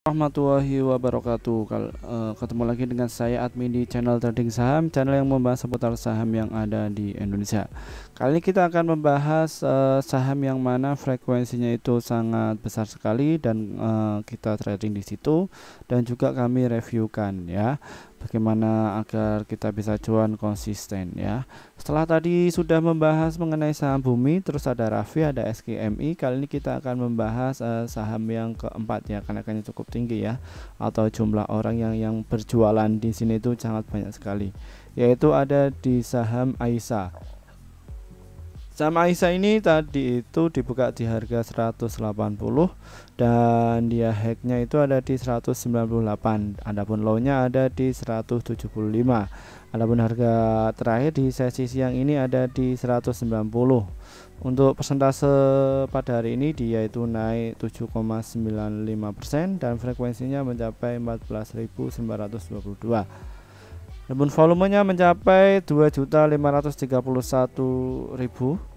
warahmatullahi wabarakatuh. Kal uh, Ketemu lagi dengan saya admin di channel trading saham Channel yang membahas seputar saham yang ada di Indonesia. Kali ini kita akan membahas uh, saham yang mana frekuensinya itu sangat besar sekali Dan uh, kita trading di situ Dan juga kami reviewkan ya bagaimana agar kita bisa cuan konsisten ya. Setelah tadi sudah membahas mengenai saham bumi, terus ada Raffi, ada SKMI. Kali ini kita akan membahas uh, saham yang keempat ya, karena kayaknya cukup tinggi ya, atau jumlah orang yang yang berjualan di sini itu sangat banyak sekali. Yaitu ada di saham Aisa. Saham Aisyah ini tadi itu dibuka di harga 180 dan dia hacknya itu ada di 198 adapun low-nya ada di 175 adapun harga terakhir di sesi siang ini ada di 190 untuk persentase pada hari ini dia itu naik 7,95% dan frekuensinya mencapai 14.922 namun volumenya mencapai 2.531.000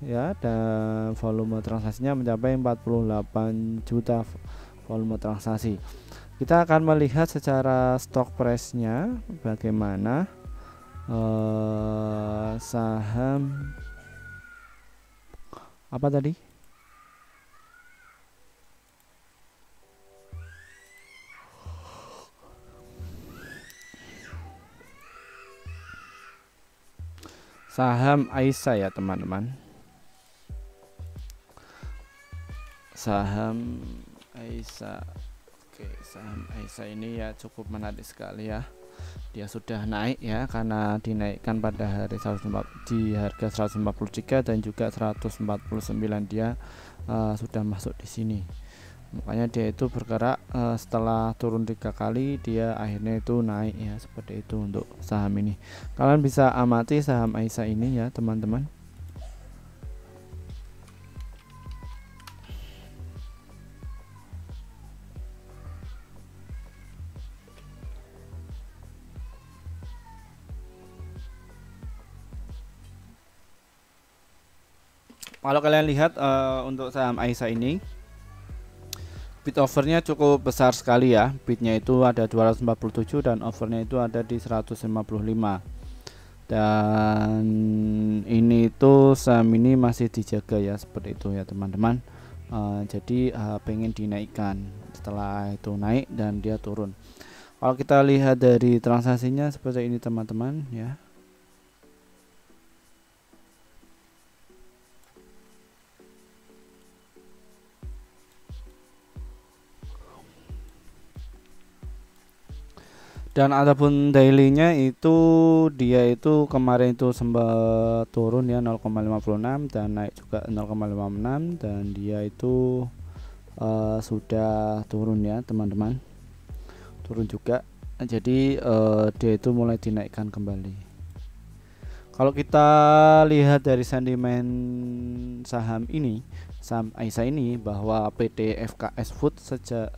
ya dan volume transaksinya mencapai 48 juta volume transaksi. Kita akan melihat secara stok price-nya bagaimana uh, saham apa tadi? Saham Aisyah ya teman-teman. Saham Aisyah oke saham Aisyah ini ya cukup menarik sekali ya. Dia sudah naik ya karena dinaikkan pada hari 140 di harga 143 dan juga 149 dia uh, sudah masuk di sini makanya dia itu bergerak uh, setelah turun tiga kali dia akhirnya itu naik ya seperti itu untuk saham ini. Kalian bisa amati saham Aisyah ini ya teman-teman. Kalau kalian lihat uh, untuk saham Aisyah ini bit overnya cukup besar sekali ya. Bitnya itu ada 247 dan overnya itu ada di 155 dan ini itu saham ini masih dijaga ya seperti itu ya teman-teman. Uh, jadi uh, pengen dinaikkan. Setelah itu naik dan dia turun. Kalau kita lihat dari transaksinya seperti ini teman-teman ya dan adapun dailynya itu dia itu kemarin itu sempat turun ya 0,56 dan naik juga 0,56 dan dia itu uh, sudah turun ya teman-teman. Turun juga. Jadi uh, dia itu mulai dinaikkan kembali. Kalau kita lihat dari sentimen saham ini saham Aisyah ini bahwa PT FKS Food sejak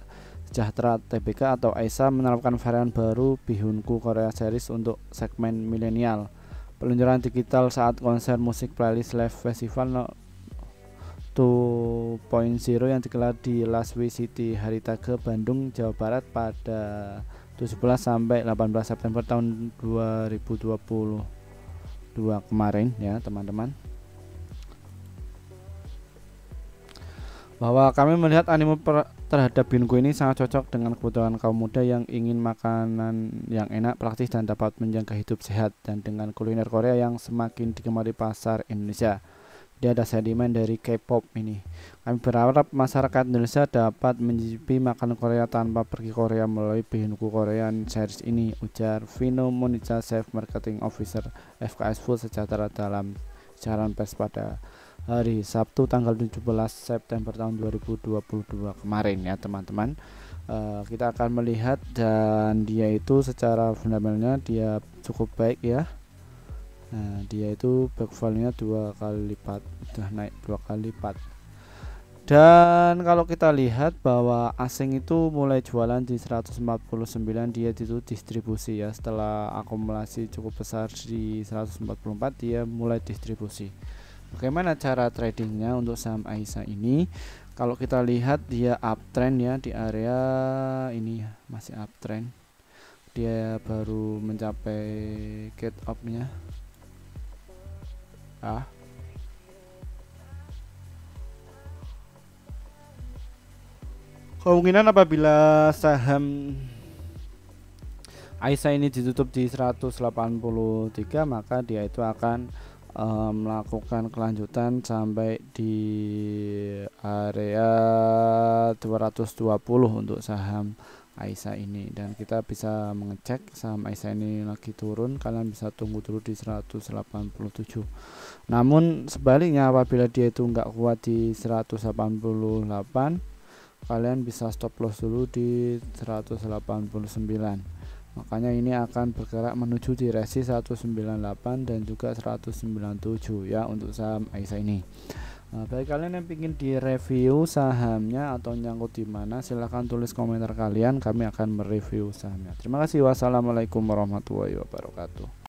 Sejahtera TBK atau AISA menerapkan varian baru Bihunku Korea Series untuk segmen milenial. Peluncuran digital saat konser musik playlist live festival 2.0 yang digelar di Laswi City Haritage Bandung, Jawa Barat pada 17 sampai 18 September tahun 2022 kemarin ya teman-teman. bahwa kami melihat anime terhadap Binku ini sangat cocok dengan kebutuhan kaum muda yang ingin makanan yang enak, praktis dan dapat menjaga hidup sehat dan dengan kuliner Korea yang semakin digemari pasar Indonesia. Dia ada sedimen dari K-pop ini. Kami berharap masyarakat Indonesia dapat mencicipi makanan Korea tanpa pergi Korea melalui Binku Korean Series ini, ujar Vino Monica Chef Marketing Officer FKS Food Sejahtera dalam siaran pers pada hari Sabtu tanggal 17 September tahun 2022 kemarin ya teman-teman. Uh, kita akan melihat dan dia itu secara fundamentalnya dia cukup baik ya. Nah dia itu back value nya dua kali lipat sudah naik dua kali lipat. Dan kalau kita lihat bahwa asing itu mulai jualan di 149 dia itu distribusi ya. Setelah akumulasi cukup besar di 144 dia mulai distribusi Bagaimana cara tradingnya untuk saham Aisyah ini? kalau kita lihat dia uptrend ya di area ini ya masih uptrend. Dia baru mencapai get up nya ah. Kemungkinan apabila saham Aisyah ini ditutup di 183 maka dia itu akan uh, melakukan kelanjutan sampai di area 220 untuk saham Aisyah ini. Dan kita bisa mengecek saham Aisyah ini lagi turun kalian bisa tunggu dulu di 187 namun sebaliknya apabila dia itu enggak kuat di 188 kalian bisa stop loss dulu di 189 makanya ini akan bergerak menuju di resi 198 dan juga 197 ya untuk saham Aisyah ini. Nah, bagi kalian yang ingin direview sahamnya atau nyangkut di mana silahkan tulis komentar kalian kami akan mereview sahamnya. Terima kasih. Wassalamualaikum warahmatullahi wabarakatuh